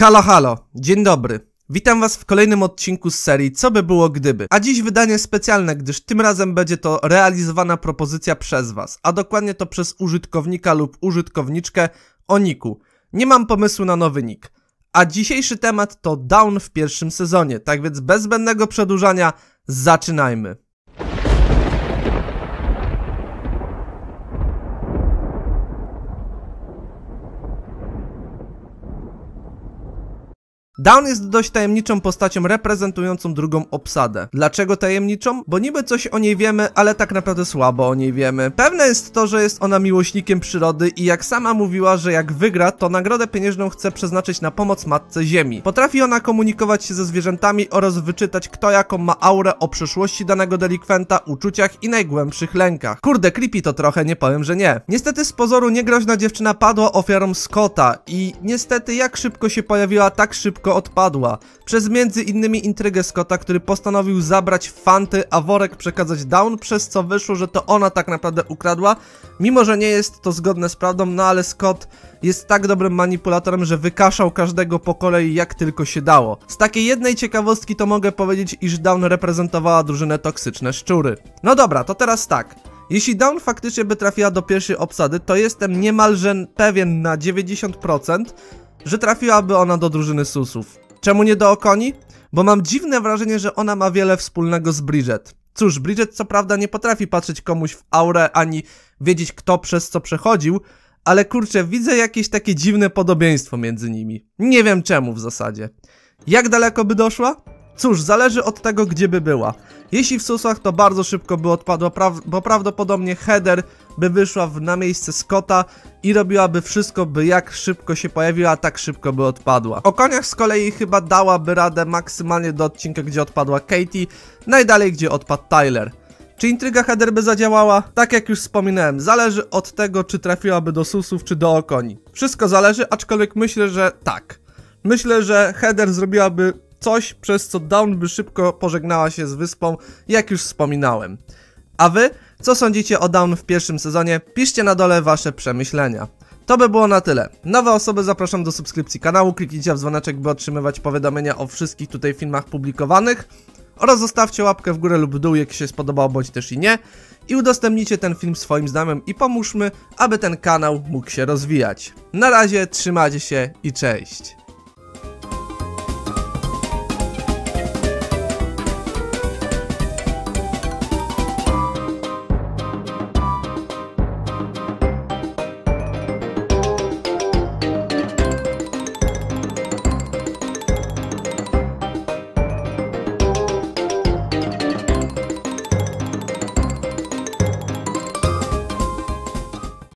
Halo, halo, dzień dobry. Witam was w kolejnym odcinku z serii Co by było gdyby. A dziś wydanie specjalne, gdyż tym razem będzie to realizowana propozycja przez was, a dokładnie to przez użytkownika lub użytkowniczkę o niku. Nie mam pomysłu na nowy nick. A dzisiejszy temat to down w pierwszym sezonie, tak więc bez zbędnego przedłużania zaczynajmy. Down jest dość tajemniczą postacią reprezentującą drugą obsadę. Dlaczego tajemniczą? Bo niby coś o niej wiemy, ale tak naprawdę słabo o niej wiemy. Pewne jest to, że jest ona miłośnikiem przyrody i jak sama mówiła, że jak wygra, to nagrodę pieniężną chce przeznaczyć na pomoc Matce Ziemi. Potrafi ona komunikować się ze zwierzętami oraz wyczytać kto jaką ma aurę o przeszłości danego delikwenta, uczuciach i najgłębszych lękach. Kurde, creepy to trochę, nie powiem, że nie. Niestety z pozoru niegroźna dziewczyna padła ofiarą Scotta i niestety jak szybko się pojawiła, tak szybko odpadła. Przez między innymi intrygę Scotta, który postanowił zabrać fanty, a worek przekazać Down, przez co wyszło, że to ona tak naprawdę ukradła. Mimo, że nie jest to zgodne z prawdą, no ale Scott jest tak dobrym manipulatorem, że wykaszał każdego po kolei jak tylko się dało. Z takiej jednej ciekawostki to mogę powiedzieć, iż Down reprezentowała drużynę toksyczne szczury. No dobra, to teraz tak. Jeśli Down faktycznie by trafiła do pierwszej obsady, to jestem niemalże pewien na 90%, że trafiłaby ona do drużyny Susów. Czemu nie do Okoni? Bo mam dziwne wrażenie, że ona ma wiele wspólnego z Bridget. Cóż, Bridget co prawda nie potrafi patrzeć komuś w aurę, ani wiedzieć kto przez co przechodził, ale kurczę, widzę jakieś takie dziwne podobieństwo między nimi. Nie wiem czemu w zasadzie. Jak daleko by doszła? Cóż, zależy od tego, gdzie by była. Jeśli w susach, to bardzo szybko by odpadła, bo prawdopodobnie header by wyszła na miejsce Scotta i robiłaby wszystko, by jak szybko się pojawiła, tak szybko by odpadła. O koniach z kolei chyba dałaby radę maksymalnie do odcinka, gdzie odpadła Katie, najdalej gdzie odpadł Tyler. Czy intryga header by zadziałała? Tak jak już wspominałem, zależy od tego, czy trafiłaby do susów, czy do okoni. Wszystko zależy, aczkolwiek myślę, że tak. Myślę, że header zrobiłaby coś, przez co Dawn by szybko pożegnała się z wyspą, jak już wspominałem. A wy, co sądzicie o Dawn w pierwszym sezonie? Piszcie na dole wasze przemyślenia. To by było na tyle. Nowe osoby zapraszam do subskrypcji kanału, kliknijcie w dzwoneczek, by otrzymywać powiadomienia o wszystkich tutaj filmach publikowanych oraz zostawcie łapkę w górę lub dół, jak się spodobało, bądź też i nie i udostępnijcie ten film swoim znajomym i pomóżmy, aby ten kanał mógł się rozwijać. Na razie, trzymajcie się i cześć!